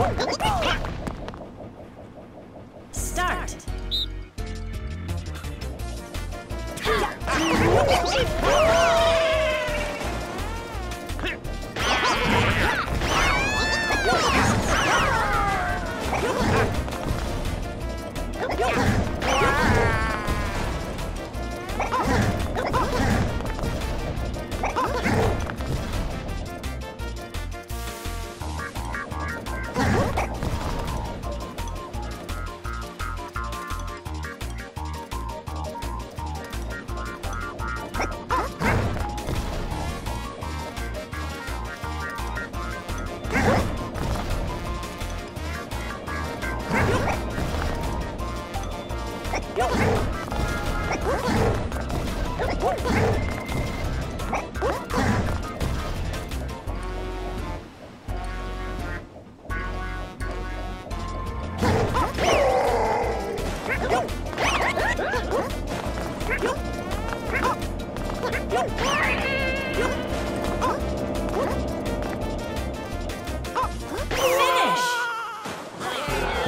ハハハハ! Yeah.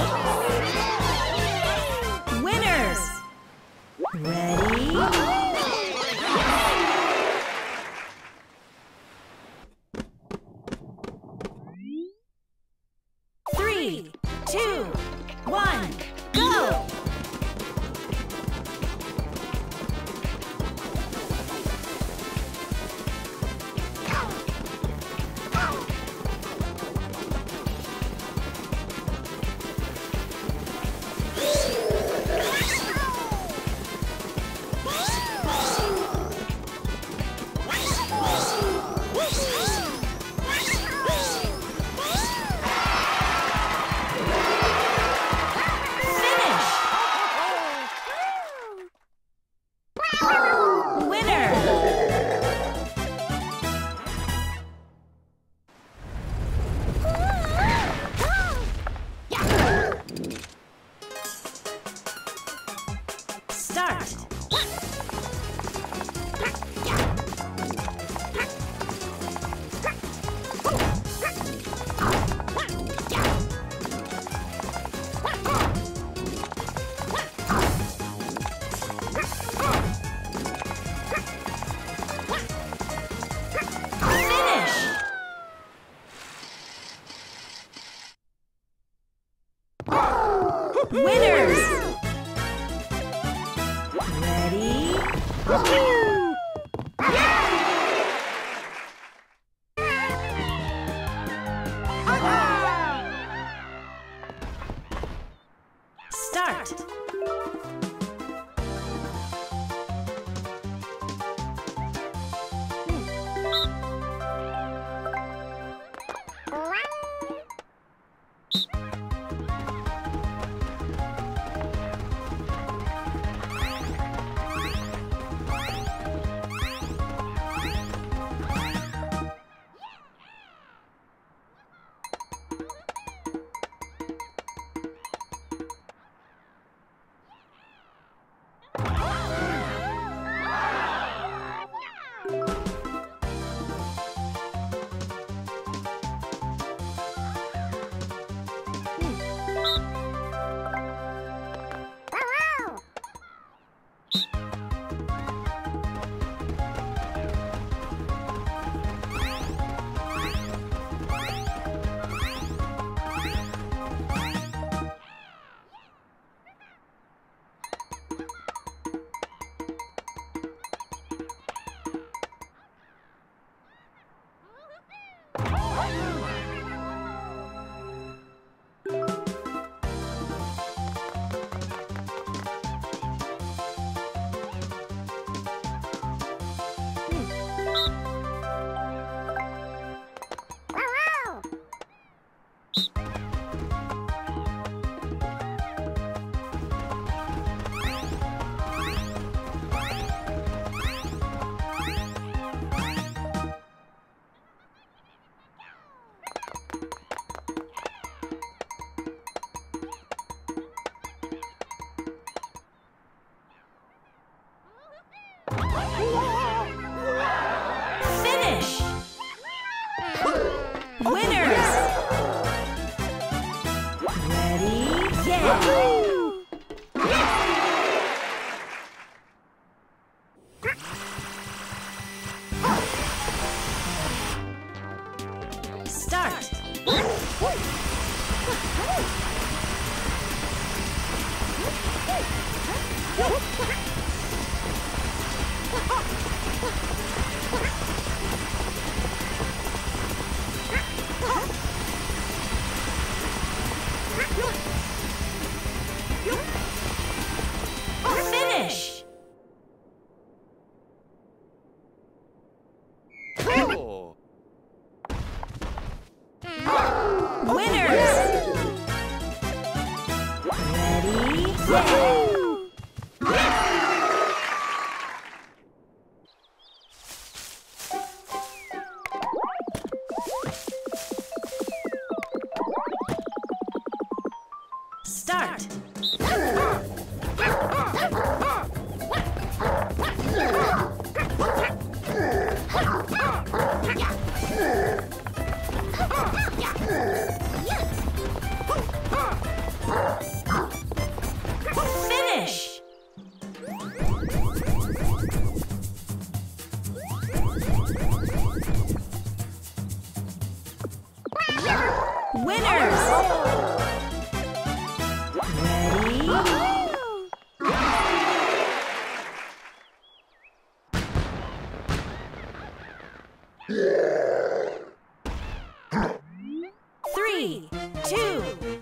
Three, two,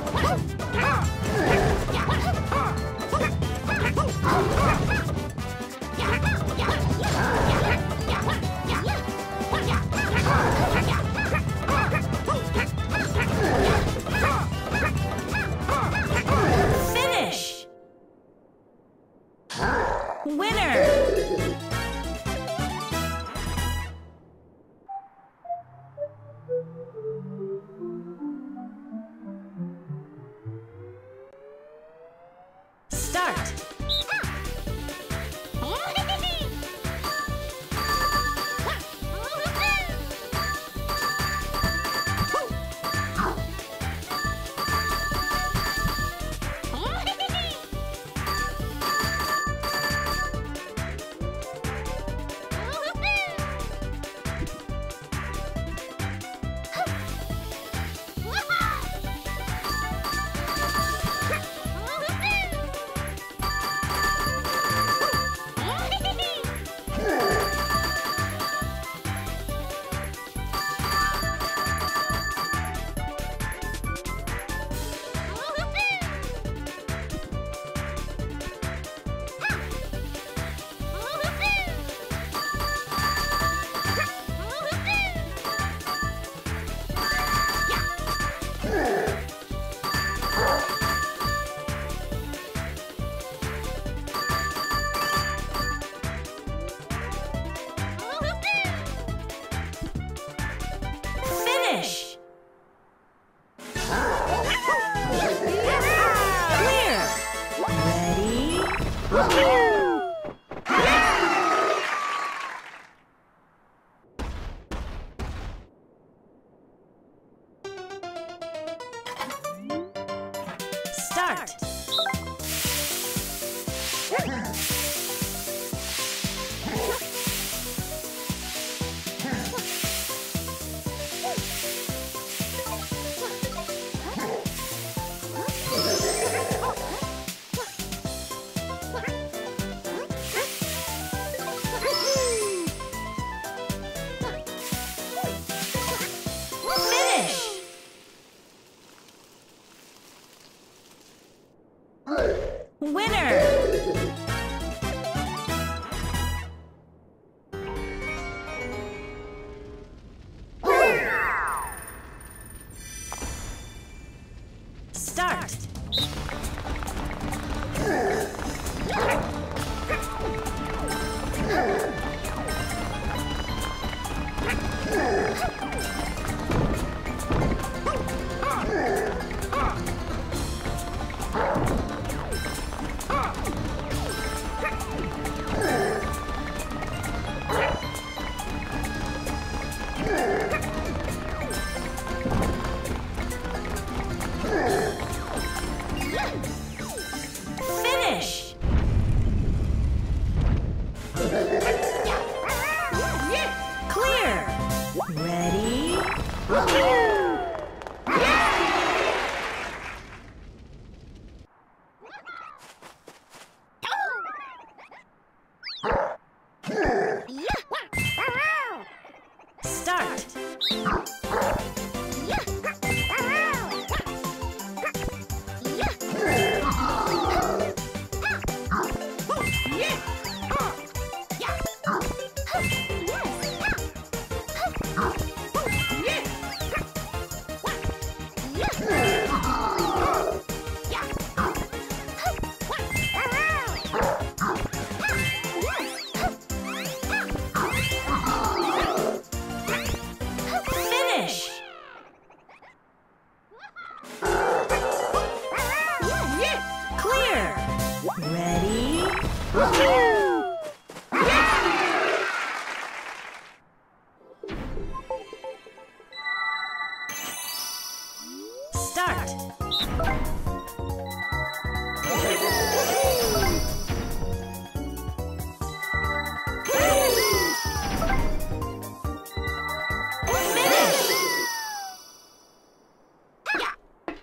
Start.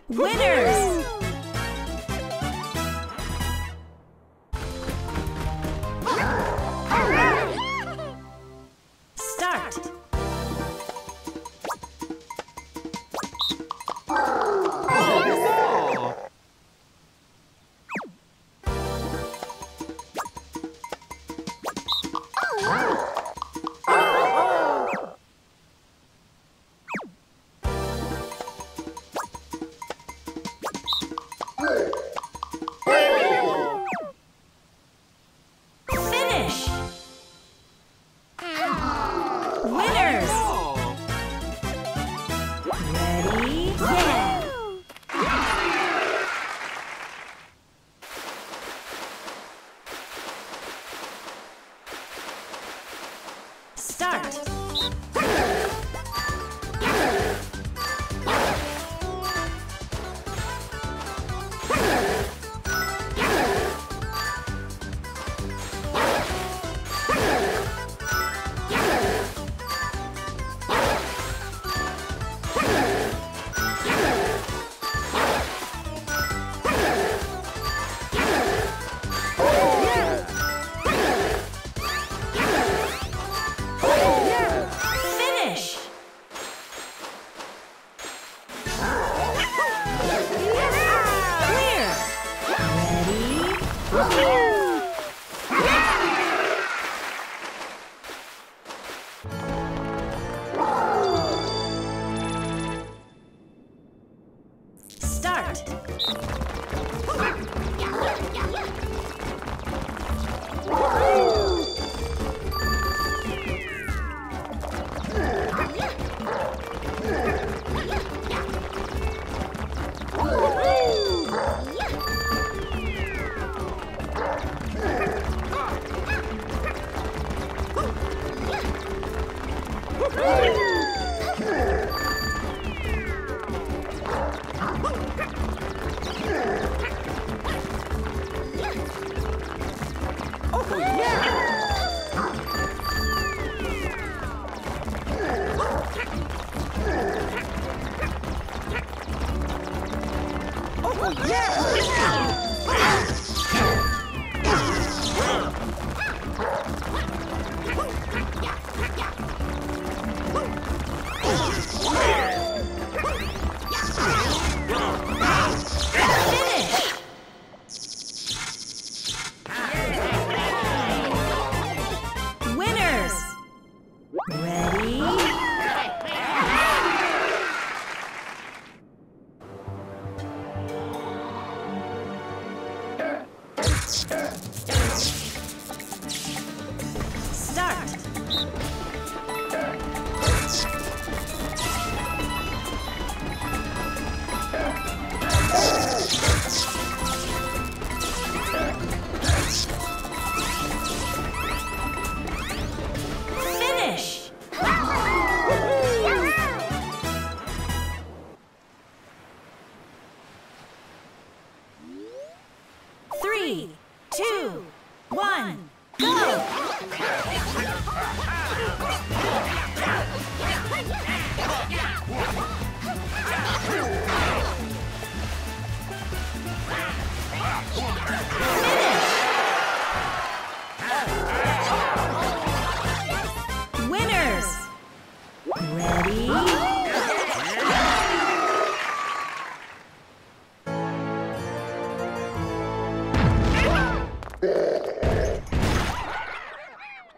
Winners. Winners!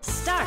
Start.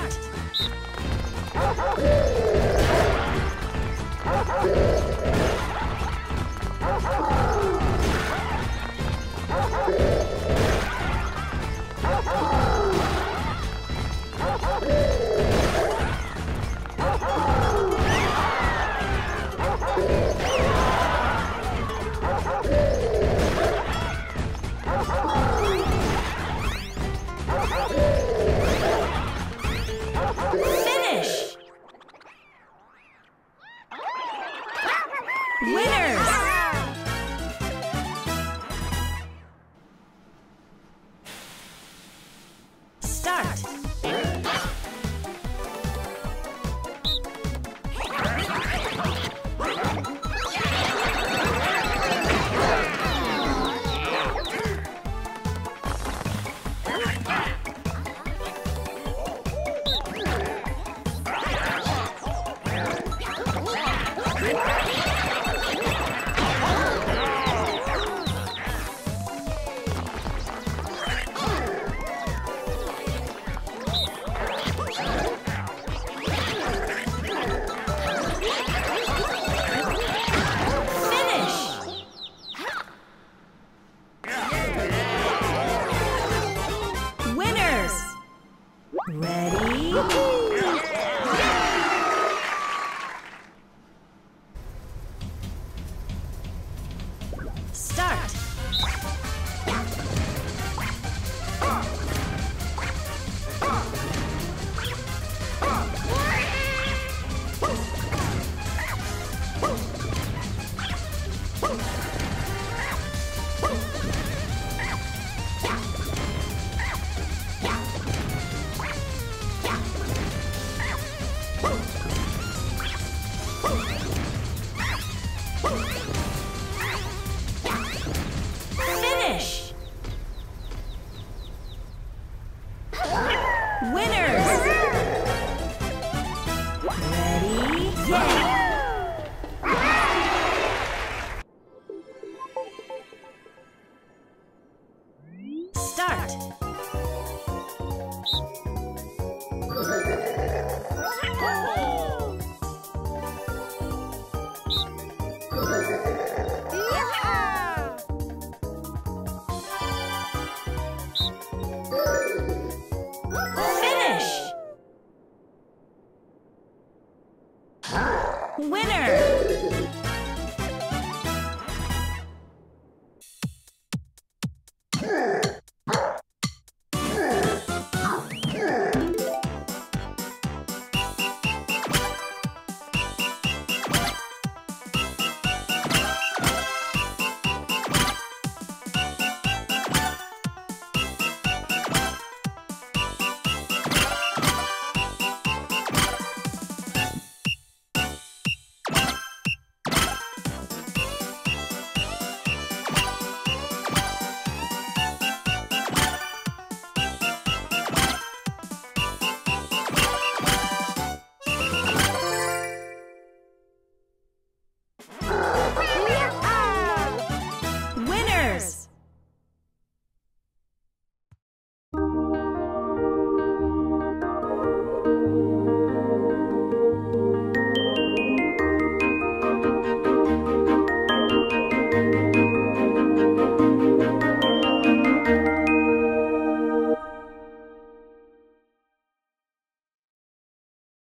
winner!